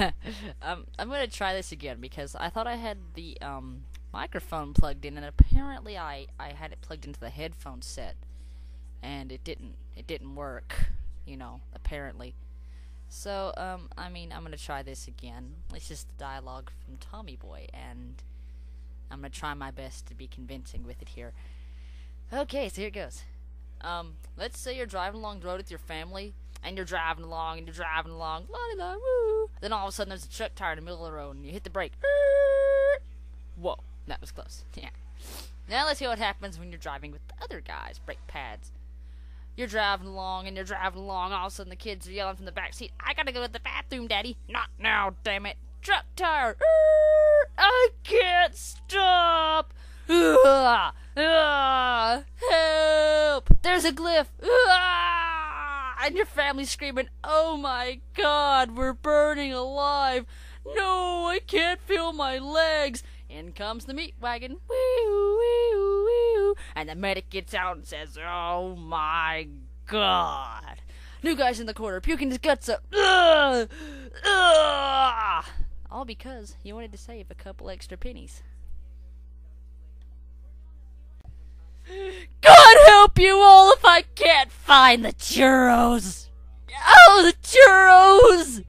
um, I'm gonna try this again because I thought I had the um, microphone plugged in, and apparently I I had it plugged into the headphone set, and it didn't it didn't work. You know, apparently. So um, I mean, I'm gonna try this again. It's just the dialogue from Tommy Boy, and I'm gonna try my best to be convincing with it here. Okay, so here it goes. Um, let's say you're driving along the road with your family, and you're driving along, and you're driving along, la la woo. Then all of a sudden, there's a truck tire in the middle of the road, and you hit the brake. Whoa, that was close. Yeah. Now let's see what happens when you're driving with the other guys' brake pads. You're driving along, and you're driving along. All of a sudden, the kids are yelling from the back seat, "I gotta go to the bathroom, Daddy!" Not now, damn it! Truck tire! I can't stop! Help! There's a glyph! And your family screaming, Oh my god, we're burning alive! No, I can't feel my legs! In comes the meat wagon, wee wee wee and the medic gets out and says, Oh my god! New guy's in the corner, puking his guts up. Ugh, ugh, all because he wanted to save a couple extra pennies. Find the churros! Oh, the churros!